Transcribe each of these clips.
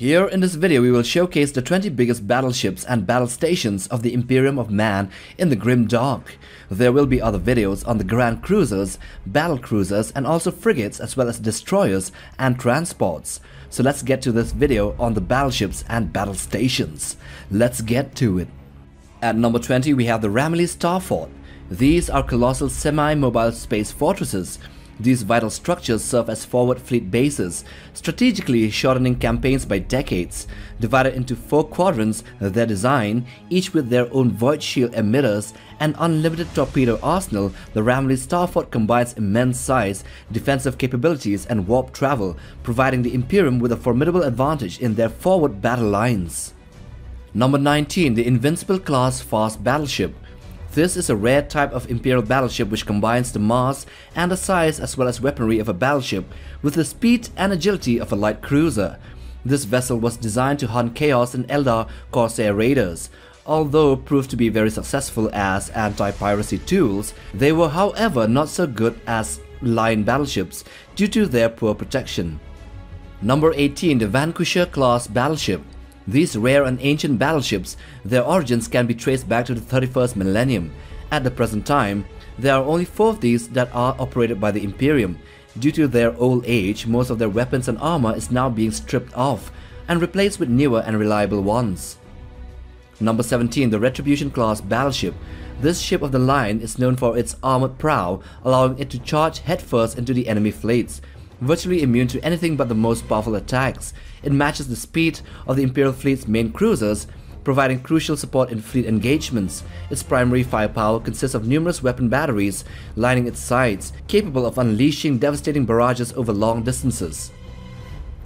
Here in this video we will showcase the 20 biggest battleships and battle stations of the Imperium of Man in the Grim Dark. There will be other videos on the Grand Cruisers, battle cruisers and also frigates as well as destroyers and transports. So let's get to this video on the battleships and battle stations. Let's get to it. At number 20 we have the Ramilies Starfort. These are colossal semi-mobile space fortresses these vital structures serve as forward fleet bases, strategically shortening campaigns by decades. Divided into four quadrants, their design, each with their own void shield emitters and unlimited torpedo arsenal, the Ramilies Starfort combines immense size, defensive capabilities and warp travel, providing the Imperium with a formidable advantage in their forward battle lines. Number 19, the Invincible class fast battleship. This is a rare type of Imperial battleship which combines the mass and the size as well as weaponry of a battleship with the speed and agility of a light cruiser. This vessel was designed to hunt Chaos and Eldar Corsair raiders. Although proved to be very successful as anti-piracy tools, they were however not so good as line battleships due to their poor protection. Number 18 the Vanquisher class battleship these rare and ancient battleships, their origins can be traced back to the 31st millennium. At the present time, there are only four of these that are operated by the Imperium. Due to their old age, most of their weapons and armor is now being stripped off and replaced with newer and reliable ones. Number 17, the Retribution class battleship. This ship of the line is known for its armored prow, allowing it to charge headfirst into the enemy fleets virtually immune to anything but the most powerful attacks. It matches the speed of the Imperial fleet's main cruisers, providing crucial support in fleet engagements. Its primary firepower consists of numerous weapon batteries lining its sides, capable of unleashing devastating barrages over long distances.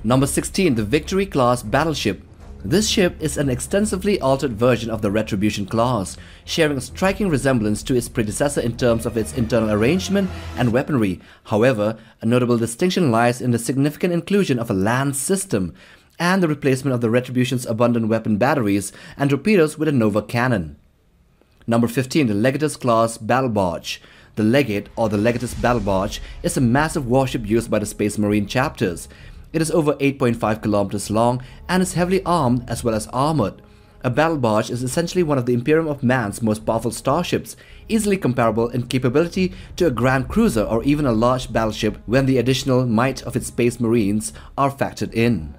Number 16. The Victory class battleship this ship is an extensively altered version of the Retribution class, sharing a striking resemblance to its predecessor in terms of its internal arrangement and weaponry. However, a notable distinction lies in the significant inclusion of a land system and the replacement of the Retribution's abundant weapon batteries and torpedoes with a Nova cannon. Number 15. The Legatus class battle barge. The Legate or the Legatus battle barge is a massive warship used by the Space Marine chapters. It is over 8.5 kilometers long and is heavily armed as well as armored. A battle barge is essentially one of the Imperium of Man's most powerful starships, easily comparable in capability to a Grand Cruiser or even a large battleship when the additional might of its space marines are factored in.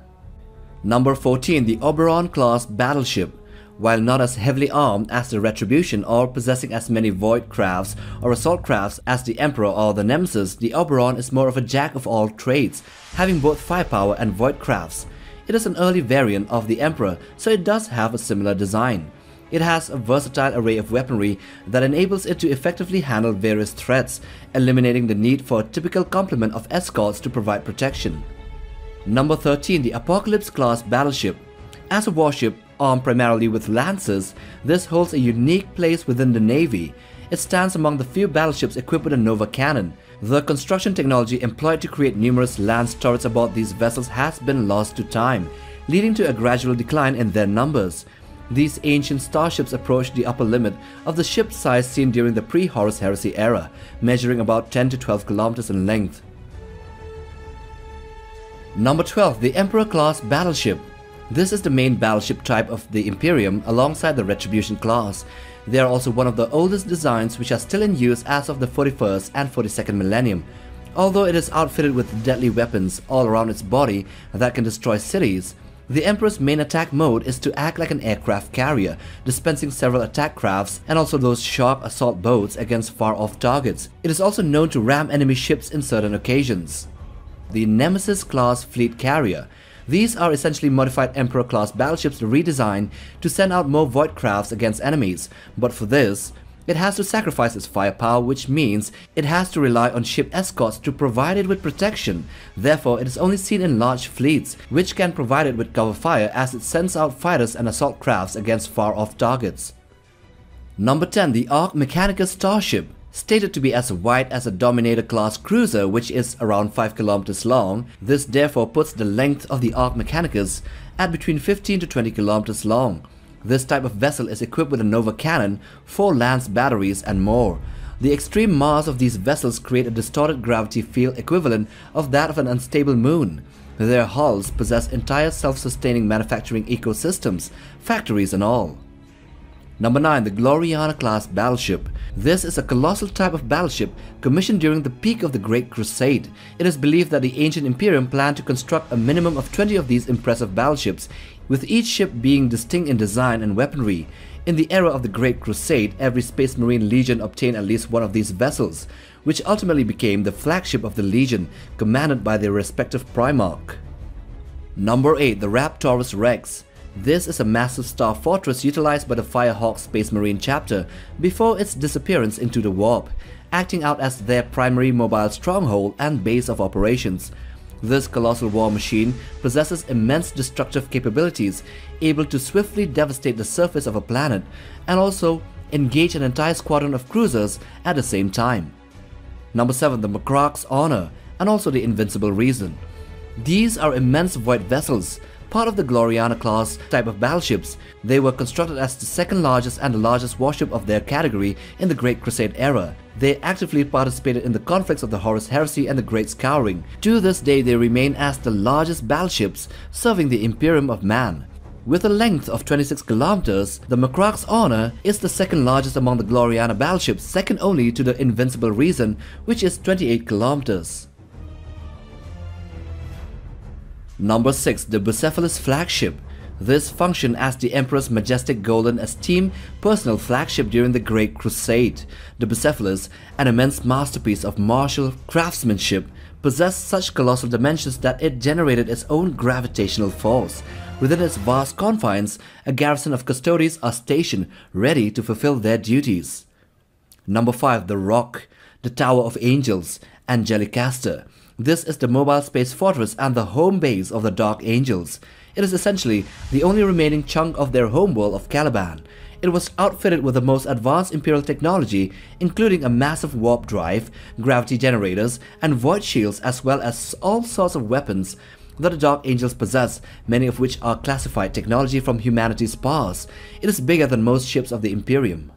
Number 14. The Oberon class battleship while not as heavily armed as the Retribution or possessing as many Void crafts or Assault crafts as the Emperor or the Nemesis, the Oberon is more of a jack of all trades, having both firepower and Void crafts. It is an early variant of the Emperor, so it does have a similar design. It has a versatile array of weaponry that enables it to effectively handle various threats, eliminating the need for a typical complement of escorts to provide protection. Number 13. The Apocalypse class battleship. As a warship, Armed primarily with Lances, this holds a unique place within the Navy. It stands among the few battleships equipped with a Nova cannon. The construction technology employed to create numerous lance turrets aboard these vessels has been lost to time, leading to a gradual decline in their numbers. These ancient starships approach the upper limit of the ship size seen during the pre-Horus Heresy era, measuring about 10 to 12 kilometers in length. Number 12. The Emperor-class battleship this is the main battleship type of the Imperium alongside the Retribution class. They are also one of the oldest designs which are still in use as of the 41st and 42nd millennium. Although it is outfitted with deadly weapons all around its body that can destroy cities, the Emperor's main attack mode is to act like an aircraft carrier, dispensing several attack crafts and also those sharp assault boats against far-off targets. It is also known to ram enemy ships in certain occasions. The Nemesis class fleet carrier these are essentially modified Emperor-class battleships redesigned to send out more void crafts against enemies, but for this, it has to sacrifice its firepower which means it has to rely on ship escorts to provide it with protection. Therefore, it is only seen in large fleets, which can provide it with cover fire as it sends out fighters and assault crafts against far-off targets. Number 10. The Ark Mechanicus Starship Stated to be as wide as a Dominator-class cruiser which is around 5 kilometers long, this therefore puts the length of the Ark Mechanicus at between 15 to 20 kilometers long. This type of vessel is equipped with a Nova cannon, 4 lance batteries and more. The extreme mass of these vessels create a distorted gravity field equivalent of that of an unstable moon. Their hulls possess entire self-sustaining manufacturing ecosystems, factories and all. Number 9. The Gloriana class battleship. This is a colossal type of battleship commissioned during the peak of the Great Crusade. It is believed that the ancient Imperium planned to construct a minimum of 20 of these impressive battleships, with each ship being distinct in design and weaponry. In the era of the Great Crusade, every Space Marine Legion obtained at least one of these vessels, which ultimately became the flagship of the Legion, commanded by their respective Primarch. Number 8. The Raptorus Rex this is a massive star fortress utilized by the Firehawk Space Marine chapter before its disappearance into the warp, acting out as their primary mobile stronghold and base of operations. This colossal war machine possesses immense destructive capabilities, able to swiftly devastate the surface of a planet and also engage an entire squadron of cruisers at the same time. Number 7. The Macragge's Honor and also the Invincible Reason. These are immense void vessels part of the Gloriana class type of battleships. They were constructed as the second largest and the largest warship of their category in the Great Crusade era. They actively participated in the conflicts of the Horus Heresy and the Great Scouring. To this day they remain as the largest battleships serving the Imperium of Man. With a length of 26 kilometers, the Macragge's Honor is the second largest among the Gloriana battleships, second only to the Invincible Reason, which is 28 kilometers. Number 6. The Bucephalus Flagship this functioned as the Emperor's majestic golden esteem personal flagship during the Great Crusade. The Bucephalus, an immense masterpiece of martial craftsmanship, possessed such colossal dimensions that it generated its own gravitational force. Within its vast confines, a garrison of custodians are stationed, ready to fulfill their duties. Number 5. The Rock, the Tower of Angels, Angelicasta. This is the mobile space fortress and the home base of the Dark Angels. It is essentially the only remaining chunk of their homeworld of Caliban. It was outfitted with the most advanced Imperial technology, including a massive warp drive, gravity generators, and void shields as well as all sorts of weapons that the Dark Angels possess, many of which are classified technology from humanity's past. It is bigger than most ships of the Imperium.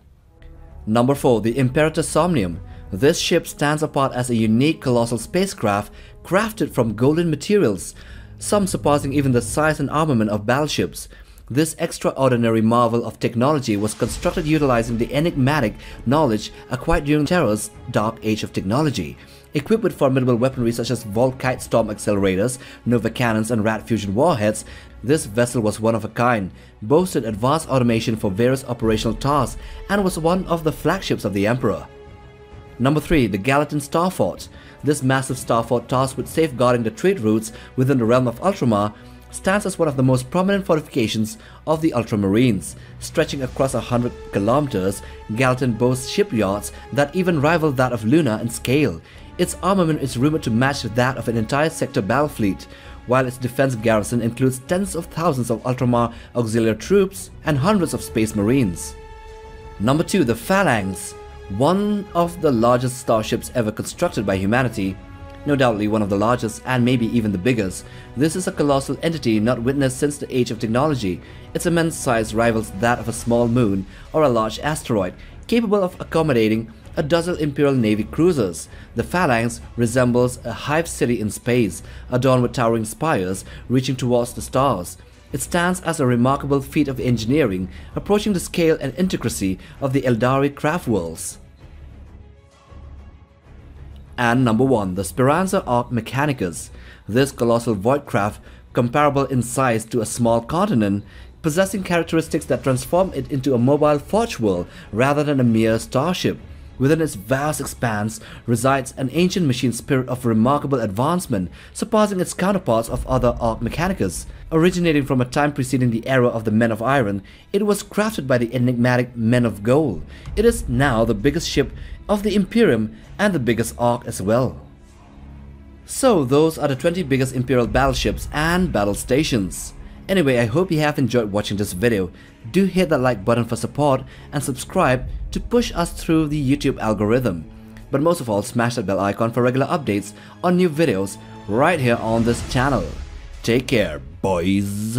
Number 4. The Imperator Somnium this ship stands apart as a unique colossal spacecraft crafted from golden materials, some surpassing even the size and armament of battleships. This extraordinary marvel of technology was constructed utilizing the enigmatic knowledge acquired during Terra's dark age of technology. Equipped with formidable weaponry such as Volkite storm accelerators, Nova cannons and Rad fusion warheads, this vessel was one of a kind, boasted advanced automation for various operational tasks, and was one of the flagships of the Emperor. Number 3. The Galatan Starfort. This massive star fort tasked with safeguarding the trade routes within the realm of Ultramar stands as one of the most prominent fortifications of the Ultramarines. Stretching across 100 kilometers, Galatan boasts shipyards that even rival that of Luna in scale. Its armament is rumored to match that of an entire sector battle fleet, while its defense garrison includes tens of thousands of Ultramar auxiliary troops and hundreds of space marines. Number 2. The Phalanx one of the largest starships ever constructed by humanity, no doubtly one of the largest and maybe even the biggest. This is a colossal entity not witnessed since the age of technology. Its immense size rivals that of a small moon or a large asteroid, capable of accommodating a dozen Imperial Navy cruisers. The Phalanx resembles a hive city in space, adorned with towering spires reaching towards the stars. It stands as a remarkable feat of engineering, approaching the scale and intricacy of the Eldari craft worlds. And number 1. The Speranza Ark Mechanicus. This colossal void craft, comparable in size to a small continent, possessing characteristics that transform it into a mobile forge world rather than a mere starship. Within its vast expanse resides an ancient machine spirit of remarkable advancement, surpassing its counterparts of other Ark Mechanicus. Originating from a time preceding the era of the Men of Iron, it was crafted by the enigmatic Men of Gold. It is now the biggest ship of the Imperium and the biggest Ark as well. So those are the 20 biggest Imperial battleships and battle stations. Anyway, I hope you have enjoyed watching this video. Do hit that like button for support and subscribe to push us through the YouTube algorithm. But most of all, smash that bell icon for regular updates on new videos right here on this channel. Take care, boys.